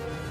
Thank